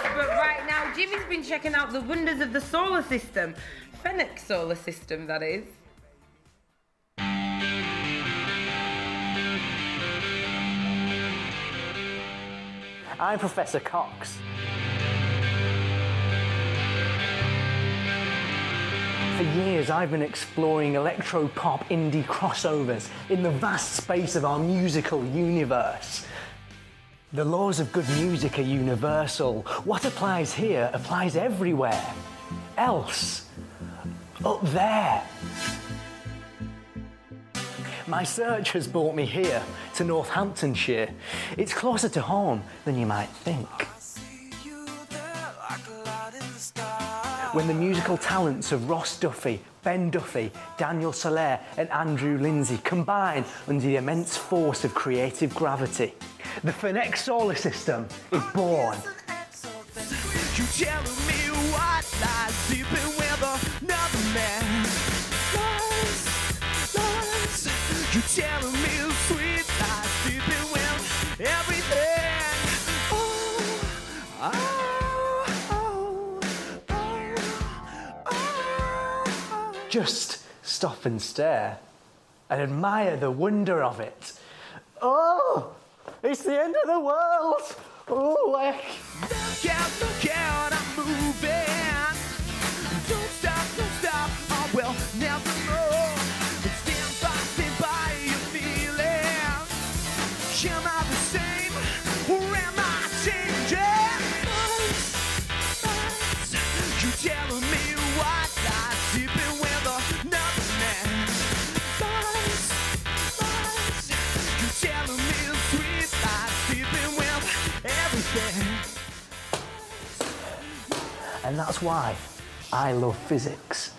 But right now, Jimmy's been checking out the wonders of the solar system. Fenech Soler system, that is. I'm Professor Cox. For years, I've been exploring electro-pop indie crossovers in the vast space of our musical universe. The laws of good music are universal. What applies here applies everywhere. Else, up there. My search has brought me here to Northamptonshire. It's closer to home than you might think. When the musical talents of Ross Duffy, Ben Duffy, Daniel Soler, and Andrew Lindsay combine under the immense force of creative gravity, the Fenech Soler system is born. You telling me what lies deep in where another man lies, lies. You telling me sweet lies deep in where everything. Oh, oh, oh, oh, oh. Just stop and stare and admire the wonder of it. Oh, it's the end of the world. Oh, heck. Look out, look out, I'm moving. Don't stop, don't stop, I will never know. Stand by, stand by, your feeling. Am I the same, or am I changing? Lies, lies. You telling me what in And that's why I love physics.